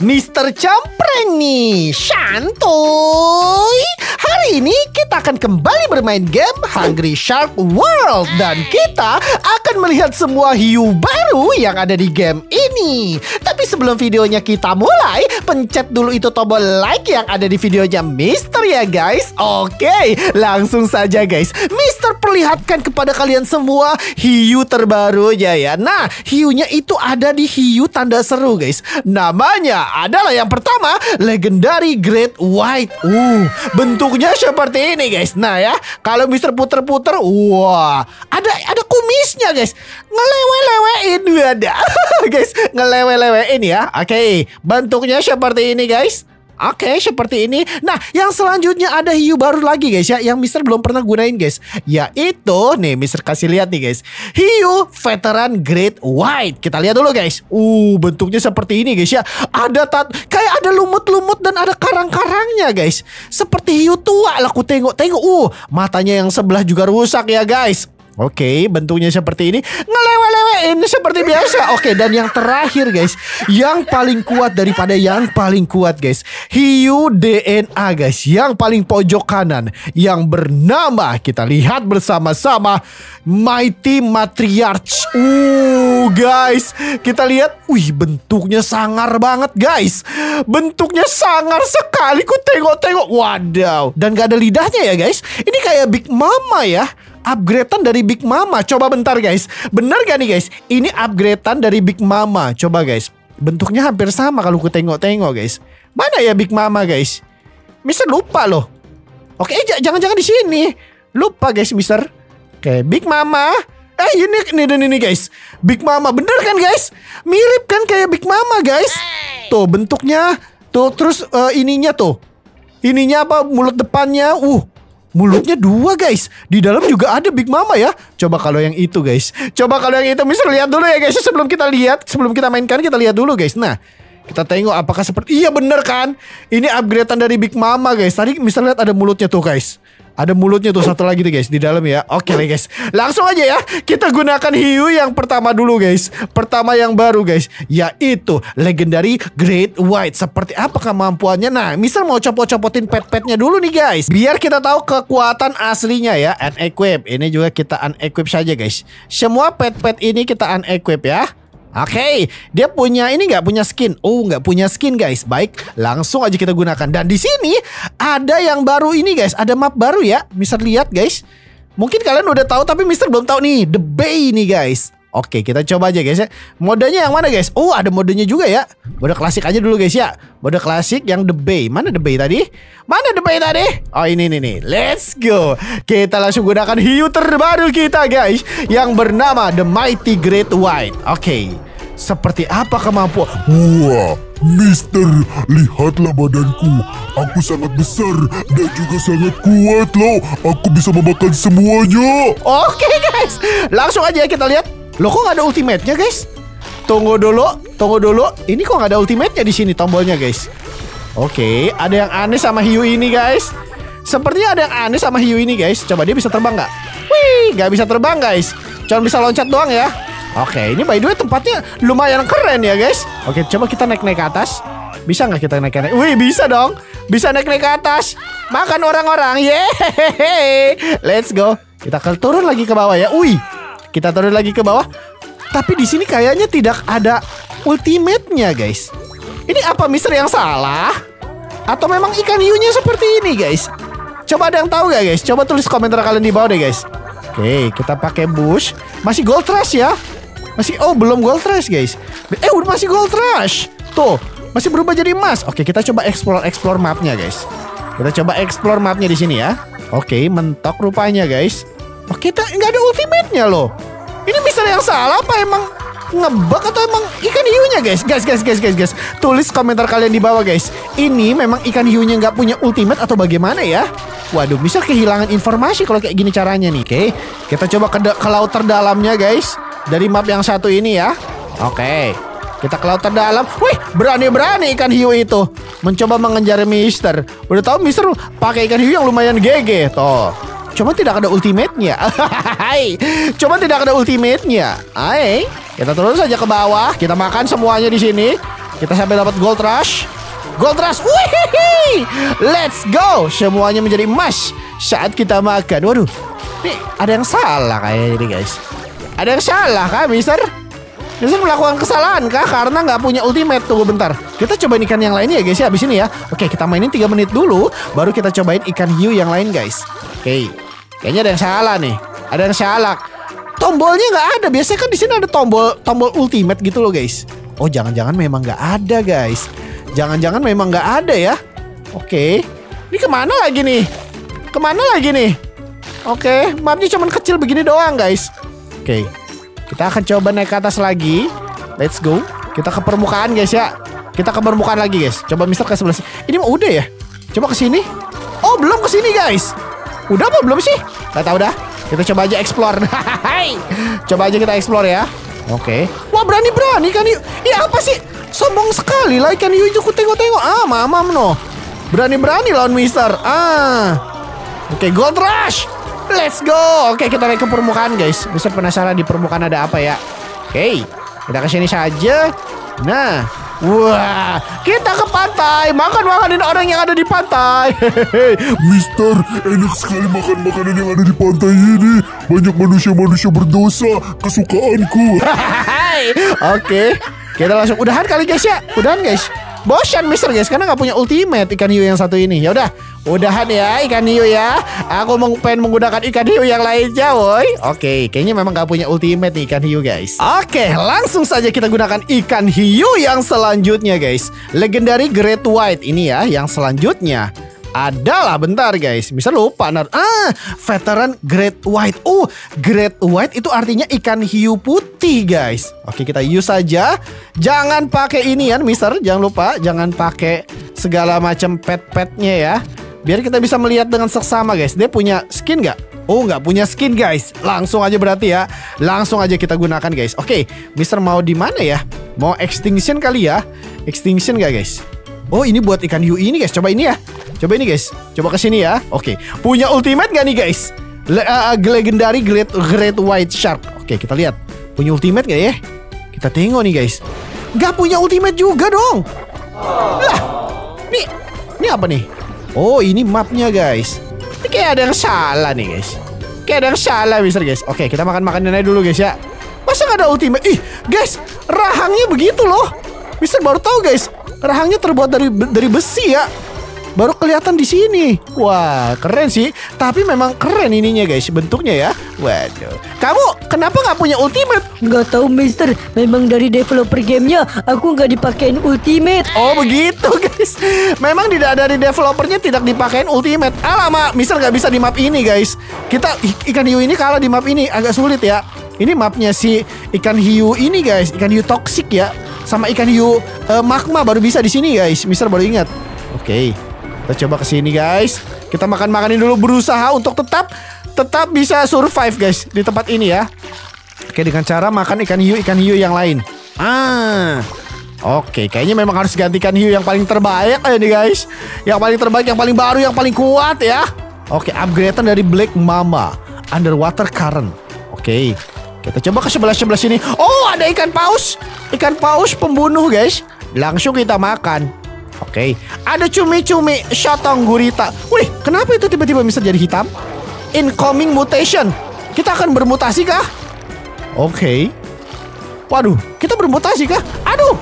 Mr. Campreng nih, santuy. Hari ini kita akan kembali bermain game Hungry Shark World dan kita akan melihat semua hiu baru yang ada di game ini. Tapi sebelum videonya kita mulai, pencet dulu itu tombol like yang ada di videonya Mister ya guys. Oke, langsung saja guys. Mister perlihatkan kepada kalian semua hiu terbarunya ya. Nah, hiunya itu ada di hiu tanda seru guys. Namanya adalah yang pertama Legendary Great White. Uh, bentuknya seperti ini guys. Nah ya, kalau Mister puter-puter, wah, ada ada kumisnya guys. Ngelewe-lewein ada. guys, ngelewe-lewein ya. Oke, bentuknya seperti ini guys. Oke, seperti ini. Nah, yang selanjutnya ada hiu baru lagi guys ya, yang Mister belum pernah gunain guys. Yaitu, nih Mister kasih lihat nih guys. Hiu Veteran Great White. Kita lihat dulu guys. Uh, bentuknya seperti ini guys ya. Ada tat kayak ada lumut-lumut dan ada karang-karangnya guys. Seperti hiu tua lah aku tengok-tengok. Uh, matanya yang sebelah juga rusak ya guys. Oke, bentuknya seperti ini. Ngelewe-lewein seperti biasa. Oke, dan yang terakhir guys, yang paling kuat daripada yang paling kuat guys. Hiu DNA guys, yang paling pojok kanan yang bernama kita lihat bersama-sama Mighty Matriarch. Uh, guys, kita lihat, wih bentuknya sangar banget guys. Bentuknya sangar sekali. Ku tengok-tengok. Wadaw, dan gak ada lidahnya ya guys. Ini kayak Big Mama ya upgradean dari Big Mama. Coba bentar guys. Bener gak nih guys? Ini upgradean dari Big Mama. Coba guys. Bentuknya hampir sama kalau ku tengok-tengok guys. Mana ya Big Mama guys? Mister lupa loh. Oke, jangan-jangan di sini. Lupa guys, Mister. Oke, Big Mama. Eh, ini nih, nih, nih guys. Big Mama bener kan guys? Mirip kan kayak Big Mama guys. Tuh bentuknya. Tuh terus uh, ininya tuh. Ininya apa? Mulut depannya. Uh, Mulutnya dua guys. Di dalam juga ada Big Mama ya. Coba kalau yang itu guys. Coba kalau yang itu Mister lihat dulu ya guys. Sebelum kita lihat Sebelum kita mainkan kita lihat dulu guys. Nah kita tengok apakah seperti Iya bener kan? Ini upgradean dari Big Mama guys. Tadi Mister lihat ada mulutnya tuh guys ada mulutnya tuh satu lagi tuh guys di dalam ya. Oke okay, guys. Langsung aja ya. Kita gunakan hiu yang pertama dulu guys. Pertama yang baru guys. Yaitu Legendary Great White. Seperti apa kemampuannya? Nah, misal mau copot-copotin pet-petnya dulu nih guys. Biar kita tahu kekuatan aslinya ya. Unequip. Ini juga kita unequip saja guys. Semua pet-pet ini kita unequip ya. Oke, okay, dia punya ini nggak punya skin? Oh, nggak punya skin guys. Baik, langsung aja kita gunakan. Dan di sini ada yang baru ini guys. Ada map baru ya. Mister lihat guys. Mungkin kalian udah tahu tapi Mister belum tahu nih. The Bay nih guys. Oke, kita coba aja guys ya. Modenya yang mana guys? Oh, ada modenya juga ya. Mode klasik aja dulu guys ya. Mode klasik yang The Bay. Mana The Bay tadi? Mana The Bay tadi? Oh, ini nih nih. Let's go. Kita langsung gunakan hiu terbaru kita guys yang bernama The Mighty Great White. Oke. Seperti apa kemampuan? Wah, Mister, lihatlah badanku. Aku sangat besar dan juga sangat kuat loh. Aku bisa memakan semuanya. Oke guys, langsung aja kita lihat Loh kok gak ada ultimate-nya guys? Tunggu dulu, tunggu dulu. Ini kok gak ada ultimate-nya di sini tombolnya guys? Oke, ada yang aneh sama hiu ini guys. Sepertinya ada yang aneh sama hiu ini guys. Coba dia bisa terbang nggak? Wih, nggak bisa terbang guys. Cuma bisa loncat doang ya. Oke, ini by the way tempatnya lumayan keren ya guys. Oke, coba kita naik-naik ke atas. Bisa nggak kita naik-naik? Wih, bisa dong. Bisa naik-naik ke atas. Makan orang-orang. Yeay. Let's go. Kita turun lagi ke bawah ya. Wih, kita turun lagi ke bawah. Tapi di sini kayaknya tidak ada ultimate-nya, guys. Ini apa Mister yang salah? Atau memang ikan hiunya seperti ini, guys? Coba ada yang tahu gak, guys? Coba tulis komentar kalian di bawah deh, guys. Oke, kita pakai bush. Masih gold rush ya? Masih oh belum gold rush, guys. Eh, udah masih gold rush. Tuh, masih berubah jadi emas. Oke, kita coba explore explore mapnya, guys. Kita coba explore mapnya di sini ya. Oke, mentok rupanya, guys. Oh, kita nggak ada ultimate-nya loh. Ini misalnya yang salah apa emang ngebug atau emang ikan hiunya guys? Guys, guys, guys, guys, guys. Tulis komentar kalian di bawah guys. Ini memang ikan hiunya nggak punya ultimate atau bagaimana ya? Waduh, bisa kehilangan informasi kalau kayak gini caranya nih. Oke, kita coba ke, ke laut terdalamnya guys. Dari map yang satu ini ya. Oke, kita ke laut terdalam. Wih, berani-berani ikan hiu itu mencoba mengejar Mister. Udah tahu Mister pakai ikan hiu yang lumayan gege. Tuh. Cuma tidak ada ultimate-nya. Cuma tidak ada ultimate-nya. Hai. Kita turun saja ke bawah. Kita makan semuanya di sini. Kita sampai dapat gold rush. Gold rush. Wih, let's go. Semuanya menjadi emas saat kita makan. Waduh, ini ada yang salah kayaknya ini guys. Ada yang salah kah, Mister? Mister melakukan kesalahan kah karena nggak punya ultimate? Tunggu bentar. Kita cobain ikan yang lainnya ya guys ya abis ini ya. Oke, kita mainin 3 menit dulu, baru kita cobain ikan hiu yang lain guys. Oke, kayaknya ada yang salah nih. Ada yang salah. Tombolnya nggak ada. Biasanya kan di sini ada tombol tombol ultimate gitu loh guys. Oh, jangan-jangan memang nggak ada guys. Jangan-jangan memang nggak ada ya. Oke, ini ke mana lagi nih? Ke mana lagi nih? Oke, mapnya cuma kecil begini doang guys. Oke, kita akan coba naik ke atas lagi. Let's go. Kita ke permukaan guys ya. Kita ke permukaan lagi guys. Coba Mister ke sebelah sini. Ini mah udah ya? Coba ke sini. Oh, belum ke sini guys. Udah apa belum sih? Gak tahu dah. Kita coba aja explore. Coba aja kita explore ya. Oke. Wah, berani-berani kan yuk. Iya apa sih? Sombong sekali lah ikan itu ku tengok-tengok. Ah, mamam no. Berani-berani lawan Mister. Ah. Oke, gold rush. Let's go. Oke, kita naik ke permukaan, guys. Bisa penasaran di permukaan ada apa ya? Oke, kita ke sini saja. Nah, wah, kita ke pantai. Makan-makanin orang yang ada di pantai. Mister, enak sekali makan makanan yang ada di pantai ini. Banyak manusia-manusia berdosa, kesukaanku. Oke, kita langsung udahan kali guys ya. Udahan guys. Bosan Mister guys karena nggak punya ultimate ikan hiu yang satu ini. Ya udah, udahan ya ikan hiu ya. Aku mau pengen menggunakan ikan hiu yang lainnya, woi. Oke, kayaknya memang nggak punya ultimate nih ikan hiu guys. Oke, langsung saja kita gunakan ikan hiu yang selanjutnya guys. Legendary Great White ini ya yang selanjutnya adalah bentar guys. Bisa lupa nar. Ah veteran great white. Oh great white itu artinya ikan hiu putih guys. Oke kita use saja. Jangan pakai ini ya mister. Jangan lupa jangan pakai segala macam pet-petnya ya. Biar kita bisa melihat dengan seksama guys. Dia punya skin nggak? Oh nggak punya skin guys. Langsung aja berarti ya. Langsung aja kita gunakan guys. Oke Mister mau di mana ya? Mau extinction kali ya? Extinction gak guys? Oh ini buat ikan hiu ini guys. Coba ini ya Coba ini guys. Coba ke sini ya. Oke. Punya ultimate gak nih guys? Le uh, Legendary Great, Great White Shark. Oke kita lihat. Punya ultimate gak ya? Kita tengok nih guys. Gak punya ultimate juga dong. Lah Nih. Ini apa nih? Oh ini mapnya guys. Ini kayak ada yang salah nih guys. Kayak ada yang salah mister guys. Oke kita makan-makan aja dulu guys ya. Masa gak ada ultimate? Ih guys Rahangnya begitu loh. Mister baru tahu guys. Rahangnya terbuat dari dari besi ya. Baru kelihatan di sini. Wah, keren sih. Tapi memang keren ininya guys, bentuknya ya. Waduh. Kamu kenapa nggak punya ultimate? Nggak tahu Mister, memang dari developer gamenya aku nggak dipakein ultimate. Oh begitu guys. Memang tidak dari developernya tidak dipakein ultimate. Alamak, Mister nggak bisa di map ini guys. Kita ikan hiu ini kalah di map ini agak sulit ya. Ini mapnya si ikan hiu ini guys, ikan hiu toksik ya. Sama ikan hiu uh, magma baru bisa di sini guys. Mister baru ingat. Oke. Okay. Kita coba ke sini guys. Kita makan-makanin dulu berusaha untuk tetap tetap bisa survive guys di tempat ini ya. Oke, dengan cara makan ikan hiu ikan hiu yang lain. Ah. Oke, kayaknya memang harus gantikan hiu yang paling terbaik nih guys. Yang paling terbaik, yang paling baru, yang paling kuat ya. Oke, upgradean dari Black Mama Underwater Current. Oke. Kita coba ke sebelah-sebelah sini. Oh, ada ikan paus. Ikan paus pembunuh, guys. Langsung kita makan. Oke, okay. ada cumi-cumi shatong gurita. Wih, kenapa itu tiba-tiba bisa jadi hitam? Incoming mutation. Kita akan bermutasi kah? Oke. Okay. Waduh, kita bermutasi kah? Aduh,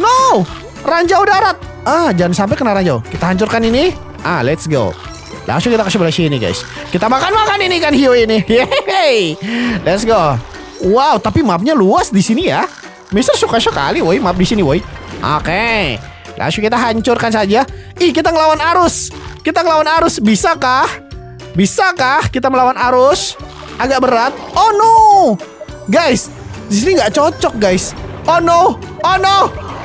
no, ranjau darat. Ah, jangan sampai kena ranjau. Kita hancurkan ini. Ah, let's go. Langsung kita ke sebelah sini, guys. Kita makan-makan ini kan hiu ini. Yeay. Let's go. Wow, tapi mapnya luas di sini ya. Mister suka sekali, woi, map di sini, woi. Oke. Okay. Langsung kita hancurkan saja. Ih, kita ngelawan arus. Kita ngelawan arus. Bisakah? Bisakah kita melawan arus? Agak berat. Oh no. Guys, di sini nggak cocok, guys. Oh no. Oh no.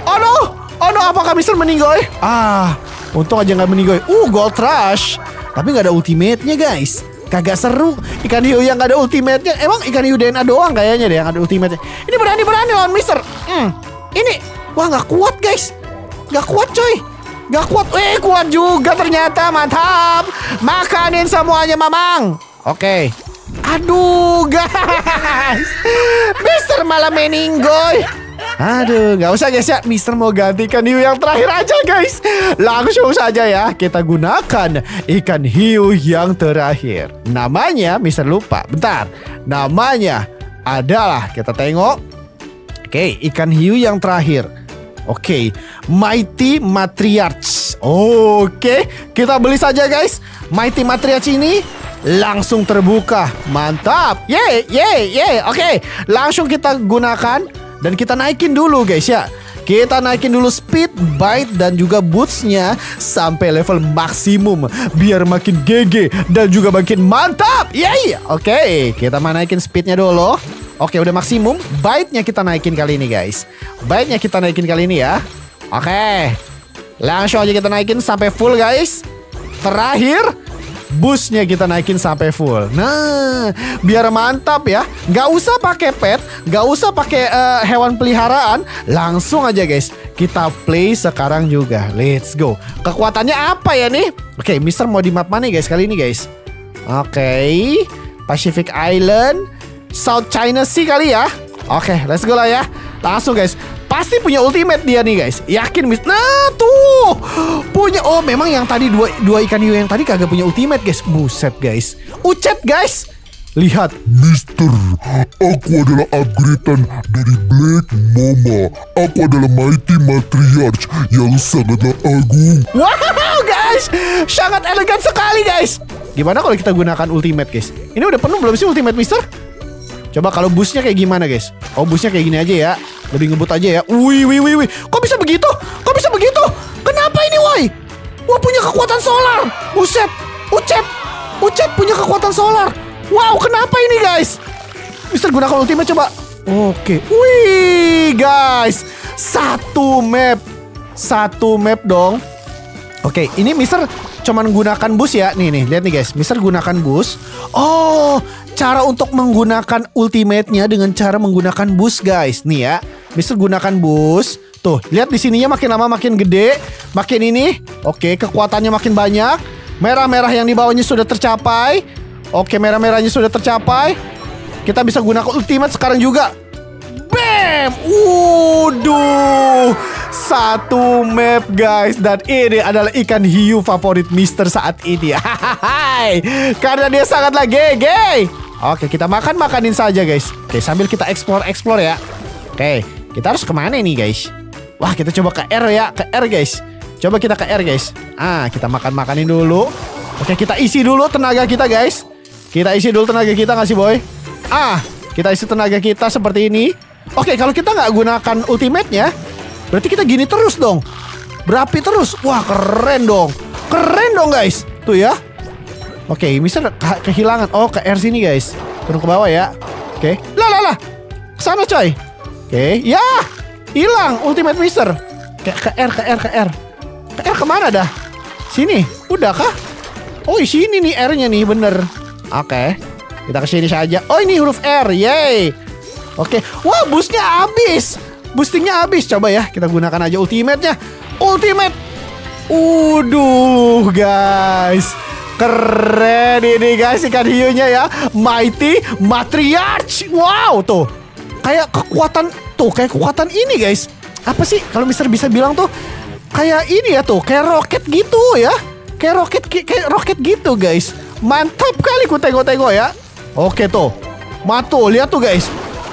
Oh no. Oh no, apakah Mister meninggoy? Ah, untung aja nggak meninggoy. Uh, gold rush. Tapi nggak ada ultimate-nya, guys. Kagak seru Ikan hiu yang gak ada ultimate-nya Emang ikan hiu DNA doang kayaknya deh yang ada ultimate-nya Ini berani-berani lawan Mister hmm, Ini Wah gak kuat guys Gak kuat coy Gak kuat Eh kuat juga ternyata Mantap Makanin semuanya mamang Oke Aduh guys Mister malah meninggoy Aduh, nggak usah guys ya. Mister mau gantikan hiu yang terakhir aja guys. Langsung saja ya kita gunakan ikan hiu yang terakhir. Namanya Mister lupa. Bentar. Namanya adalah kita tengok. Oke, ikan hiu yang terakhir. Oke, Mighty Matriarch. Oke, kita beli saja guys. Mighty Matriarch ini langsung terbuka. Mantap. Ye, ye, ye. Oke, langsung kita gunakan dan kita naikin dulu guys ya. Kita naikin dulu speed, bite, dan juga bootsnya sampai level maksimum biar makin GG dan juga makin mantap. Yeay! Oke, kita mau naikin speednya dulu. Oke, udah maksimum. Bite-nya kita naikin kali ini, guys. Bite-nya kita naikin kali ini ya. Oke. Langsung aja kita naikin sampai full, guys. Terakhir, busnya kita naikin sampai full. Nah, biar mantap ya. Nggak usah pakai pet, nggak usah pakai uh, hewan peliharaan, langsung aja guys. Kita play sekarang juga. Let's go. Kekuatannya apa ya nih? Oke, Mister mau di map mana guys kali ini guys? Oke, Pacific Island. South China Sea kali ya. Oke, okay, let's go lah ya. Langsung guys. Pasti punya ultimate dia nih guys. Yakin mis. Nah tuh punya. Oh memang yang tadi dua dua ikan hiu yang tadi kagak punya ultimate guys. Buset guys. Ucet guys. Lihat. Mister, aku adalah upgradean dari Black Mama. Aku adalah Mighty Matriarch yang sangatlah agung. Wow guys, sangat elegan sekali guys. Gimana kalau kita gunakan ultimate guys? Ini udah penuh belum sih ultimate Mister? Coba kalau busnya kayak gimana guys? Oh busnya kayak gini aja ya. Lebih ngebut aja ya. Wih wih wih wih. Kok bisa begitu? Kok bisa begitu? Kenapa ini woi? Wah punya kekuatan solar. Buset. Ucet. Ucet punya kekuatan solar. Wow kenapa ini guys? Mister gunakan ultimate coba. Oke. Wih guys. Satu map. Satu map dong. Oke, ini Mister cuman gunakan bus ya. Nih nih, lihat nih guys. Mister gunakan bus. Oh, cara untuk menggunakan ultimate-nya dengan cara menggunakan bus guys. Nih ya. Mister gunakan bus. Tuh, lihat di sininya makin lama makin gede, makin ini. Oke, kekuatannya makin banyak. Merah-merah yang di bawahnya sudah tercapai. Oke, merah-merahnya sudah tercapai. Kita bisa gunakan ultimate sekarang juga. Bam! Waduh! Satu map guys Dan ini adalah ikan hiu favorit Mister saat ini Karena dia sangatlah gege Oke kita makan-makanin saja guys Oke sambil kita explore-explore ya Oke kita harus ke mana nih guys Wah kita coba ke R ya Ke R guys Coba kita ke R guys Ah kita makan-makanin dulu Oke kita isi dulu tenaga kita guys Kita isi dulu tenaga kita nggak sih boy Ah kita isi tenaga kita seperti ini Oke kalau kita nggak gunakan ultimate-nya Berarti kita gini terus dong. Berapi terus. Wah, keren dong. Keren dong, guys. Tuh ya. Oke, okay, misalnya ke kehilangan. Oh, ke R sini, guys. Turun ke bawah ya. Oke. Okay. Lah, lah, lah. Sana, coy. Oke. Okay. Ya. Hilang ultimate mister. Ke, ke R, ke R, ke R. Ke R ke mana dah? Sini. Udah kah? Oh, sini nih R-nya nih, bener. Oke. Okay. Kita ke sini saja. Oh, ini huruf R. Yeay. Oke. Okay. Wah, busnya habis. Boostingnya habis. Coba ya, kita gunakan aja ultimate-nya. Ultimate. Uduh, guys. Keren ini guys ikan hiunya ya. Mighty Matriarch. Wow, tuh. Kayak kekuatan tuh, kayak kekuatan ini guys. Apa sih kalau Mister bisa bilang tuh kayak ini ya tuh, kayak roket gitu ya. Kayak roket kayak roket gitu guys. Mantap kali ku tengok-tengok ya. Oke tuh. Matu, lihat tuh guys.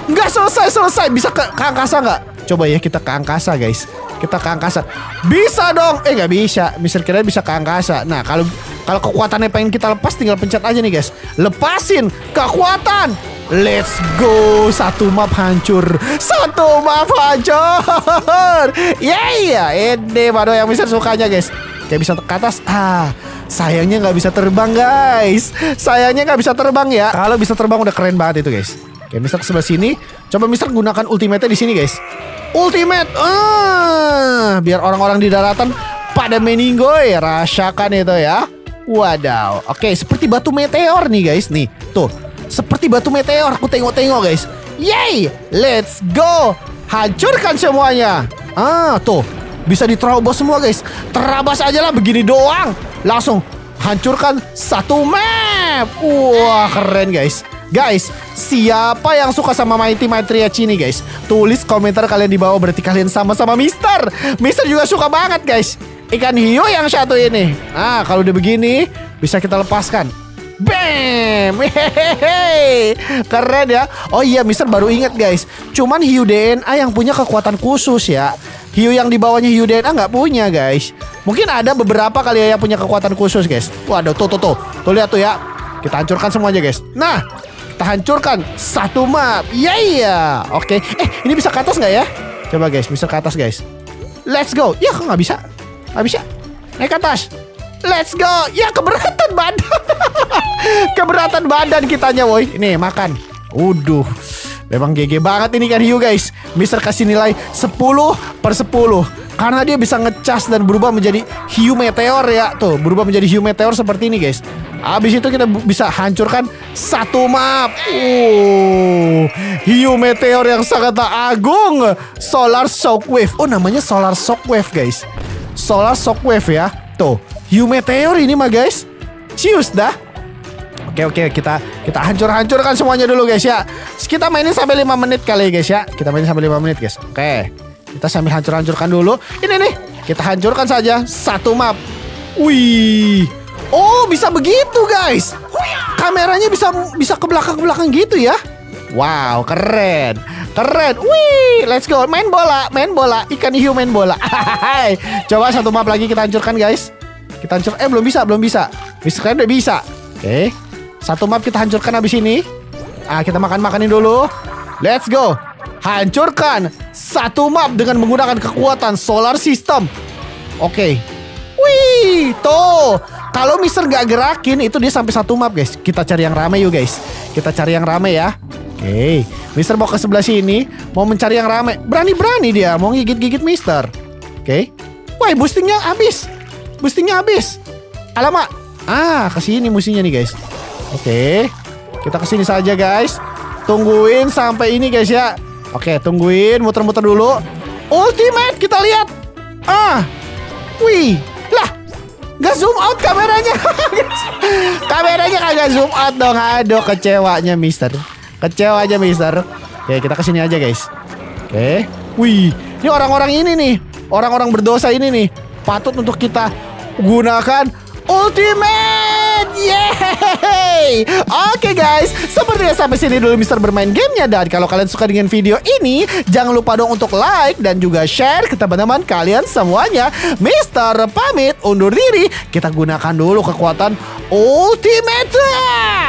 Nggak selesai-selesai bisa ke, ke angkasa nggak? Coba ya kita ke angkasa guys. Kita ke angkasa. Bisa dong. Eh nggak bisa. Mister kira bisa ke angkasa. Nah kalau kalau kekuatannya pengen kita lepas tinggal pencet aja nih guys. Lepasin kekuatan. Let's go. Satu map hancur. Satu map hancur. Yeah, ini baru yang bisa sukanya guys. Kayak bisa ke atas. Ah, sayangnya nggak bisa terbang guys. Sayangnya nggak bisa terbang ya. Kalau bisa terbang udah keren banget itu guys. Oke, Mister ke sebelah sini. Coba Mister gunakan ultimate di sini guys. Ultimate. Ah, biar orang-orang di daratan pada meninggoy. Rasakan itu ya. Wadaw. Oke, seperti batu meteor nih guys. Nih, tuh. Seperti batu meteor. Aku tengok-tengok guys. Yay! Let's go. Hancurkan semuanya. Ah, tuh. Bisa diterobos semua guys. Terabas aja lah begini doang. Langsung hancurkan satu map. Wah, keren guys. Guys, siapa yang suka sama Mighty Matriarch ini guys? Tulis komentar kalian di bawah berarti kalian sama-sama Mister. Mister juga suka banget guys. Ikan hiu yang satu ini. Nah, kalau udah begini bisa kita lepaskan. Bam! Hehehe. Keren ya. Oh iya, Mister baru ingat guys. Cuman hiu DNA yang punya kekuatan khusus ya. Hiu yang di bawahnya hiu DNA nggak punya guys. Mungkin ada beberapa kali ya yang punya kekuatan khusus guys. Waduh, tuh tuh tuh. Tuh lihat tuh ya. Kita hancurkan semuanya guys. Nah, kita hancurkan satu map. Iya iya. Oke. Eh, ini bisa ke atas nggak ya? Coba guys, bisa ke atas guys. Let's go. Ya, kok nggak bisa? Nggak bisa. Naik ke atas. Let's go. Ya, keberatan badan. keberatan badan kitanya, woi. Ini makan. Uduh. Memang GG banget ini kan hiu guys. Mister kasih nilai 10 per 10 karena dia bisa ngecas dan berubah menjadi hiu meteor ya. Tuh, berubah menjadi hiu meteor seperti ini guys. Habis itu kita bisa hancurkan satu map. Uh, hiu meteor yang sangat agung. Solar Shockwave. Oh, namanya Solar Shockwave guys. Solar Shockwave ya. Tuh, hiu meteor ini mah guys. Cius dah. Oke oke kita kita hancur-hancurkan semuanya dulu guys ya. Kita mainin sampai 5 menit kali guys ya. Kita mainin sampai 5 menit guys. Oke. Kita sambil hancur-hancurkan dulu. Ini nih, kita hancurkan saja satu map. Wih. Oh, bisa begitu guys. Kameranya bisa bisa ke belakang-belakang gitu ya. Wow, keren. Keren. Wih, let's go. Main bola, main bola. Ikan hiu main bola. Coba satu map lagi kita hancurkan guys. Kita hancur. Eh, belum bisa, belum bisa. Bisa kan udah bisa. Oke. Satu map kita hancurkan habis ini. Ah, kita makan-makanin dulu. Let's go. Hancurkan satu map dengan menggunakan kekuatan solar system. Oke. Wih, tuh. Kalau Mister gak gerakin itu dia sampai satu map, guys. Kita cari yang rame yuk, guys. Kita cari yang rame ya. Oke. Mister mau ke sebelah sini, mau mencari yang rame. Berani-berani dia mau gigit-gigit Mister. Oke. Wah, boostingnya habis. Boostingnya habis. Alamak. Ah, ke sini musuhnya nih, guys. Oke. Kita ke sini saja, guys. Tungguin sampai ini, guys ya. Oke, tungguin, muter-muter dulu. Ultimate, kita lihat. Ah, wih, gak zoom out kameranya. kameranya kagak zoom out dong. Aduh, kecewanya Mister. Kecewanya Mister. Oke, kita ke sini aja guys. Oke, wih, ini orang-orang ini nih, orang-orang berdosa ini nih, patut untuk kita gunakan ultimate. Yeay! Oke guys, sepertinya sampai sini dulu Mister bermain gamenya dan kalau kalian suka dengan video ini, jangan lupa dong untuk like dan juga share ke teman-teman kalian semuanya. Mister pamit undur diri. Kita gunakan dulu kekuatan ultimate.